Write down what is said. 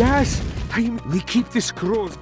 Yes, we keep the scrolls.